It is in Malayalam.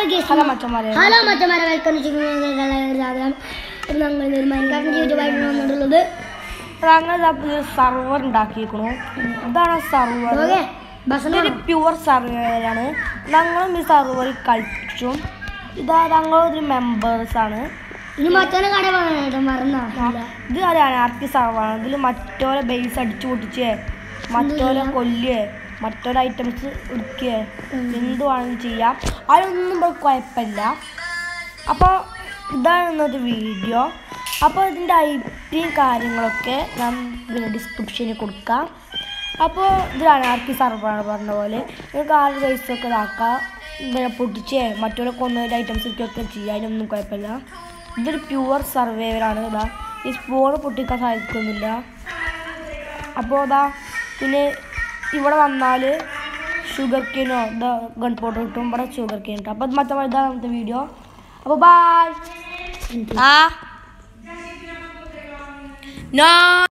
ഹലോ മറ്റന്മാരെ ഹലോ വെൽക്കം സ്വാഗതം ഞങ്ങൾ ഒരു വന്നിട്ടുള്ളത്. സർവർ ഉണ്ടാക്കിയിരിക്കണു ഇതാണ് സർവർ ഇതൊരു പ്യുവർ സർവറാണ് ഞങ്ങളും ഈ സർവറിൽ കളിച്ചും. ഇതാ ഞങ്ങളൊരു മെമ്പേഴ്സ് ആണ്. ഇനി മറ്റൊരു കട പറയാനായിട്ട് മറന്നാ ഇത് അറിയാണ് ആർക്കി സർവറാണ് ഇതിൽ മറ്റോരെ ബേസ് അടിച്ചു പൊട്ടിച്ചേ. മറ്റോരെ കൊല്ലുകയെ മറ്റോരെ ഐറ്റംസ് എടുക്കുകയെ എന്ത് വേണമെങ്കിലും ചെയ്യാം. അതൊന്നും ഇപ്പോൾ കുഴപ്പമില്ല. അപ്പോൾ ഇതാണ് ഇന്നത്തെ വീഡിയോ അപ്പോൾ ഇതിന്റെ ഐ പിയും കാര്യങ്ങളൊക്കെ ഞാൻ ഡിസ്ക്രിപ്ഷനിൽ കൊടുക്കാം. അപ്പോൾ ഇത് അനാർക്കി സർവാണ് പറഞ്ഞ പോലെ. നിങ്ങൾക്ക് ആറ് ഒക്കെ ഇതാക്കാം. പിന്നെ പൊട്ടിച്ചേ മറ്റുള്ള കൊന്നൊരു ഐറ്റംസ് ഒക്കെ ചെയ്യാം. അതിനൊന്നും കുഴപ്പമില്ല. ഇതൊരു പ്യുവർ സർവൈവറാണ് ഇതാ. ഈ സ്പൂൺ പൊട്ടിക്കാൻ സാധിക്കുന്നില്ല അപ്പോൾ അതാ പിന്നെ ഇവിടെ വന്നാൽ ഷുഗർ കെയിനോ ഗൺ പൗഡർ കിട്ടും ഇവിടെ ഷുഗർ കെയിൻ കിട്ടും അപ്പം മറ്റേ ഇതാണ് നമ്മുടെ വീഡിയോ അപ്പോൾ ബായ് ആ. നോ